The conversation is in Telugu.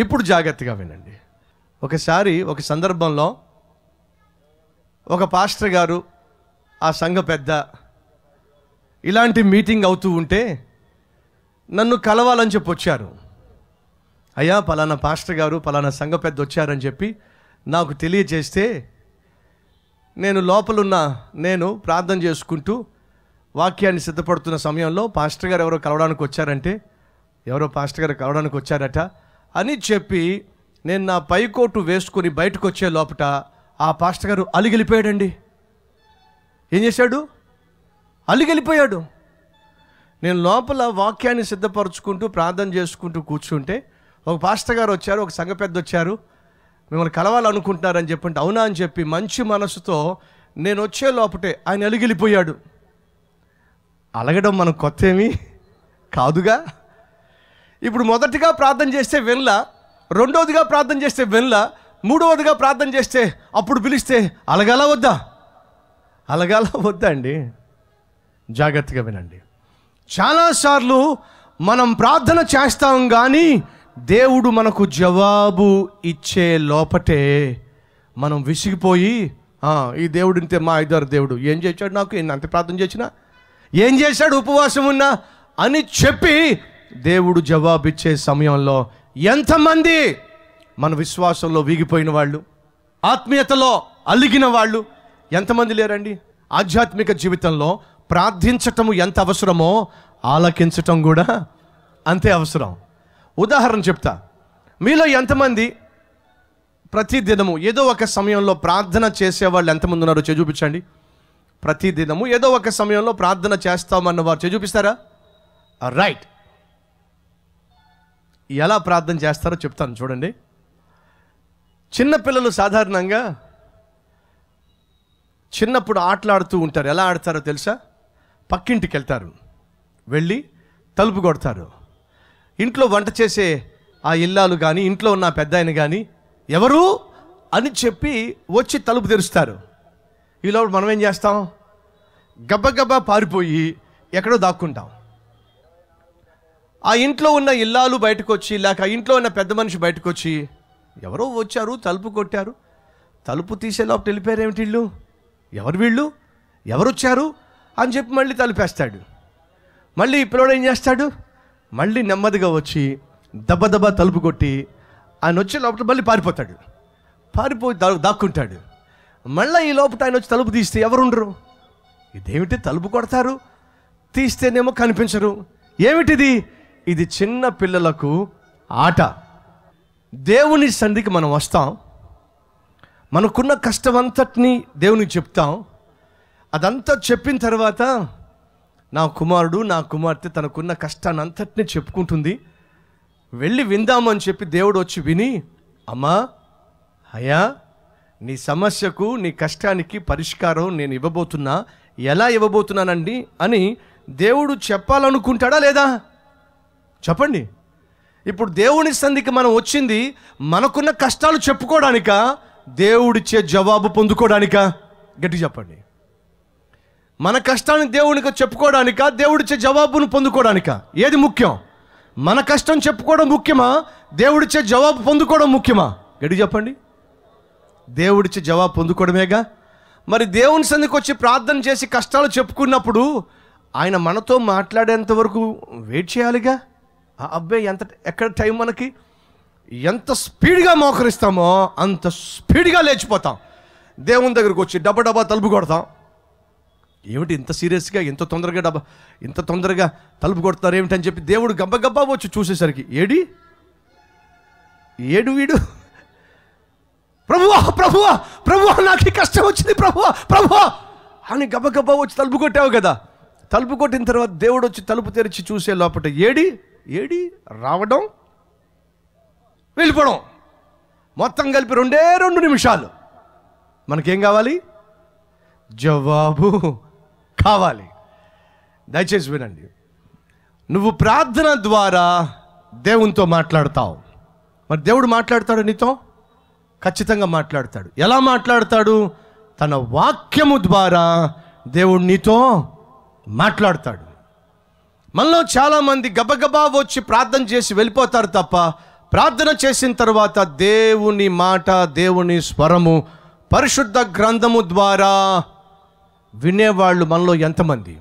ఇప్పుడు జాగ్రత్తగా వినండి. ఒకసారి ఒక సందర్భంలో ఒక పాస్టర్ గారు ఆ సంఘ పెద్ద ఇలాంటి మీటింగ్ అవుతూ ఉంటే నన్ను కలవాలని చెప్పి వచ్చారు. అయ్యా పలానా పాస్టర్ గారు పలానా సంఘ పెద్ద వచ్చారని చెప్పి నాకు తెలియజేస్తే నేను లోపలున్న నేను ప్రార్థన చేసుకుంటూ వాక్యాన్ని సిద్ధపడుతున్న సమయంలో పాస్టర్ గారు ఎవరో కలవడానికి వచ్చారంటే ఎవరో పాస్టర్ గారు కలవడానికి వచ్చారట అని చెప్పి నేను నా పైకోటు వేసుకొని బయటకు వచ్చే లోపట ఆ పాస్టర్ గారు అలిగిలిపోయాడండి. ఏం చేశాడు? అలిగిలిపోయాడు. నేను లోపల వాక్యాన్ని సిద్ధపరచుకుంటూ ప్రార్థన చేసుకుంటూ కూర్చుంటే ఒక పాస్టర్ గారు వచ్చారు ఒక సంఘ పెద్ద వచ్చారు. మిమ్మల్ని కలవాలనుకుంటున్నారని చెప్పంటే అవునా అని చెప్పి మంచి మనసుతో నేను వచ్చే లోపటే ఆయన అలిగిలిపోయాడు. అలగడం మనకు కొత్త ఏమీ కాదుగా? ఇప్పుడు మొదటిగా ప్రార్థన చేస్తే వెన్ల రెండవదిగా ప్రార్థన చేస్తే వెళ్ళ మూడవదిగా ప్రార్థన చేస్తే అప్పుడు పిలిస్తే అలగాల వద్దా? అలగాల వద్దా అండి? జాగ్రత్తగా వినండి. చాలాసార్లు మనం ప్రార్థన చేస్తాం కానీ దేవుడు మనకు జవాబు ఇచ్చే లోపటే మనం విసిగిపోయి ఈ దేవుడు ఇంతే మా ఇద్దరు దేవుడు. ఏం చేశాడు నాకు? ఎన్ని అంత ప్రార్థన చేసినా? ఏం చేశాడు? ఉపవాసం ఉన్నా? అని చెప్పి దేవుడు జవాబిచ్చే సమయంలో ఎంతమంది మన విశ్వాసంలో వీగిపోయిన వాళ్ళు ఆత్మీయతలో అలిగిన వాళ్ళు ఎంతమంది లేరండి? ఆధ్యాత్మిక జీవితంలో ప్రార్థించటము ఎంత అవసరమో ఆలకించటం కూడా అంతే అవసరం. ఉదాహరణ చెప్తా. మీలో ఎంతమంది ప్రతి దినము ఏదో ఒక సమయంలో ప్రార్థన చేసేవాళ్ళు ఎంతమంది ఉన్నారో చూపించండి. ప్రతి దినము ఏదో ఒక సమయంలో ప్రార్థన చేస్తామన్న వారు చూపిస్తారా? రైట్ ఎలా ప్రార్థన చేస్తారో చెప్తాను చూడండి. చిన్నపిల్లలు సాధారణంగా చిన్నప్పుడు ఆటలాడుతూ ఉంటారు. ఎలా ఆడతారో తెలుసా? పక్కింటికి వెళ్తారు. వెళ్ళి తలుపు కొడతారు. ఇంట్లో వంట చేసే ఆ ఇల్లాలు కానీ ఇంట్లో ఉన్న పెద్ద ఆయన కానీ ఎవరు అని చెప్పి వచ్చి తలుపు తెరుస్తారు. ఈలోపు మనం ఏం చేస్తాం? గబ్బగబ్బా పారిపోయి ఎక్కడో దాక్కుంటాం. ఆ ఇంట్లో ఉన్న ఇల్లాలు బయటకు వచ్చి లేక ఆ ఇంట్లో ఉన్న పెద్ద మనిషి బయటకు వచ్చి ఎవరో వచ్చారు తలుపు కొట్టారు. తలుపు తీసే లోపల వెళ్ళిపోయారు ఏమిటి వీళ్ళు ఎవరు వీళ్ళు? ఎవరు వచ్చారు అని చెప్పి మళ్ళీ తలుపేస్తాడు. మళ్ళీ పిల్లడు ఏం చేస్తాడు? మళ్ళీ నెమ్మదిగా వచ్చి దెబ్బ దెబ్బ తలుపు కొట్టి ఆయన వచ్చే లోపల మళ్ళీ పారిపోతాడు. పారిపోయి దాక్కుంటాడు. మళ్ళీ ఈ లోపల ఆయన వచ్చి తలుపు తీస్తే ఎవరుండరు? ఇదేమిటి తలుపు కొడతారు? తీస్తేనేమో కనిపించరు. ఏమిటిది? ఇది చిన్న పిల్లలకు ఆట. దేవుని సంధికి మనం వస్తాం. మనకున్న కష్టమంతటిని దేవునికి చెప్తాం. అదంతా చెప్పిన తర్వాత నా కుమారుడు నా కుమార్తె తనకున్న కష్టాన్ని అంతటిని చెప్పుకుంటుంది. వెళ్ళి విందామని చెప్పి దేవుడు వచ్చి విని అమ్మా అయ్యా నీ సమస్యకు నీ కష్టానికి పరిష్కారం నేను ఇవ్వబోతున్నా. ఎలా ఇవ్వబోతున్నానండి? అని దేవుడు చెప్పాలనుకుంటాడా లేదా? చెప్పండి. ఇప్పుడు దేవుని సంధికి మనం వచ్చింది మనకున్న కష్టాలు చెప్పుకోవడానికా దేవుడిచ్చే జవాబు పొందుకోవడానిక? గట్టి చెప్పండి. మన కష్టాన్ని దేవునికి చెప్పుకోవడానికా దేవుడిచ్చే జవాబును పొందుకోవడానికా? ఏది ముఖ్యం? మన కష్టం చెప్పుకోవడం ముఖ్యమా? దేవుడిచ్చే జవాబు పొందుకోవడం ముఖ్యమా? గడి చెప్పండి. దేవుడిచ్చే జవాబు పొందుకోవడమేగా? మరి దేవుని సందికి వచ్చి ప్రార్థన చేసి కష్టాలు చెప్పుకున్నప్పుడు ఆయన మనతో మాట్లాడేంత వరకు వెయిట్ చేయాలిగా? ఆ అబ్బాయి ఎంత ఎక్కడ టైం మనకి? ఎంత స్పీడ్గా మోకరిస్తామో అంత స్పీడ్గా లేచిపోతాం. దేవుని దగ్గరకు వచ్చి డబ్బా డబ్బా తలుపు కొడతాం. ఏమిటి ఇంత సీరియస్గా ఇంత తొందరగా డబ్బా ఇంత తొందరగా తలుపు కొడతారు ఏమిటని చెప్పి దేవుడు గబ్బగబ్బా వచ్చి చూసేసరికి ఏడి? ఏడు వీడు? ప్రభువా ప్రభువా ప్రభువా నాకు కష్టం వచ్చింది ప్రభువా ప్రభువా! అని గబగబా వచ్చి తలుపు కొట్టావు కదా. తలుపు కొట్టిన తర్వాత దేవుడు వచ్చి తలుపు తెరిచి చూసే లోపల ఏడి? ఏడి? రావడం? వెళ్ళిపోవడం. మొత్తం కలిపి రెండే రెండు నిమిషాలు. మనకేం కావాలి? జవాబు కావాలి. దయచేసి వినండి. నువ్వు ప్రార్థన ద్వారా దేవునితో మాట్లాడతావు. మరి దేవుడు మాట్లాడతాడు నీతో? ఖచ్చితంగా మాట్లాడతాడు. ఎలా మాట్లాడతాడు? తన వాక్యము ద్వారా దేవుడు నీతో మాట్లాడతాడు. మనలో చాలామంది గబగబా వచ్చి ప్రార్థన చేసి వెళ్ళిపోతారు తప్ప ప్రార్థన చేసిన తర్వాత దేవుని మాట దేవుని స్వరము పరిశుద్ధ గ్రంథము ద్వారా వినేవాళ్ళు మనలో ఎంతమంది?